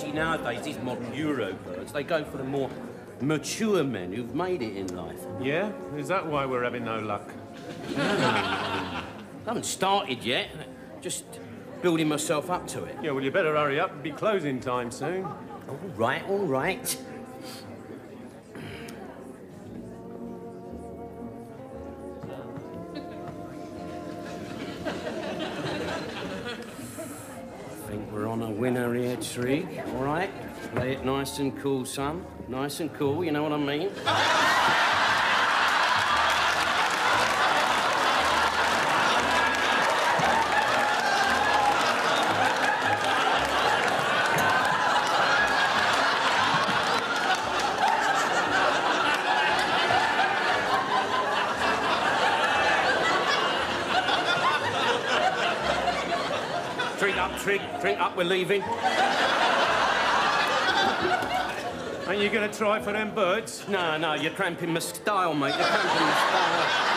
See, nowadays, these modern Euro birds, they go for the more mature men who've made it in life. Yeah? Is that why we're having no luck? I haven't started yet. Just building myself up to it. Yeah, well, you better hurry up. It'll be closing time soon. All right, all right. Think we're on a winner here, Trig. All right? Play it nice and cool, son. Nice and cool, you know what I mean? Drink up, Trig. Drink up, we're leaving. Ain't you gonna try for them birds? No, no, you're cramping my style, mate. You're cramping my style.